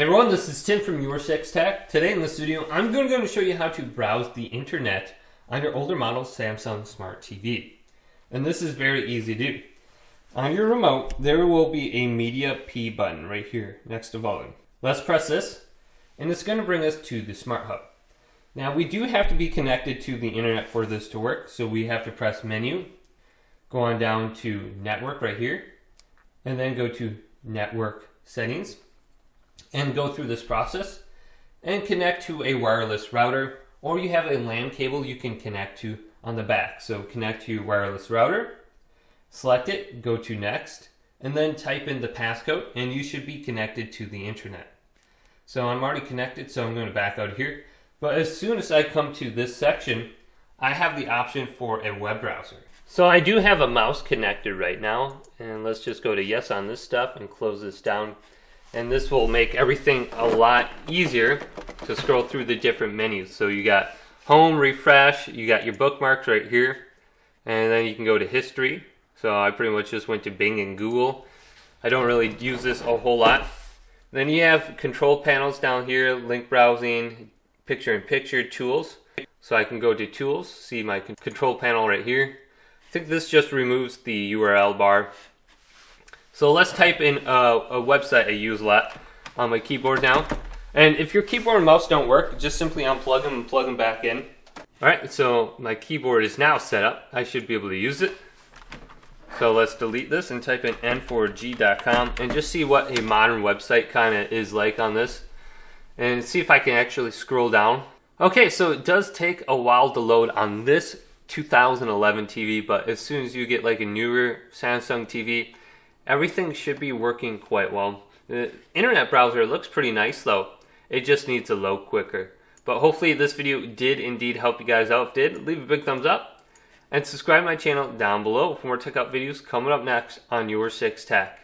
Hey everyone, this is Tim from Your Six Tech. Today in this video, I'm going to show you how to browse the internet on your older model Samsung Smart TV. And this is very easy to do. On your remote, there will be a Media P button right here next to volume. Let's press this, and it's going to bring us to the Smart Hub. Now we do have to be connected to the internet for this to work, so we have to press Menu, go on down to Network right here, and then go to Network Settings and go through this process and connect to a wireless router or you have a LAN cable you can connect to on the back. So connect to your wireless router, select it, go to next, and then type in the passcode and you should be connected to the internet. So I'm already connected, so I'm going to back out here. But as soon as I come to this section, I have the option for a web browser. So I do have a mouse connected right now, and let's just go to yes on this stuff and close this down and this will make everything a lot easier to scroll through the different menus. So you got home, refresh, you got your bookmarks right here, and then you can go to history. So I pretty much just went to Bing and Google. I don't really use this a whole lot. Then you have control panels down here, link browsing, picture in picture, tools. So I can go to tools, see my control panel right here. I think this just removes the URL bar so let's type in a, a website I use a lot on my keyboard now. And if your keyboard and mouse don't work, just simply unplug them and plug them back in. Alright, so my keyboard is now set up. I should be able to use it. So let's delete this and type in n4g.com and just see what a modern website kind of is like on this. And see if I can actually scroll down. Okay, so it does take a while to load on this 2011 TV, but as soon as you get like a newer Samsung TV, everything should be working quite well. The internet browser looks pretty nice though. It just needs to load quicker. But hopefully this video did indeed help you guys out. If did, leave a big thumbs up and subscribe my channel down below for more tech up videos coming up next on Your 6 Tech.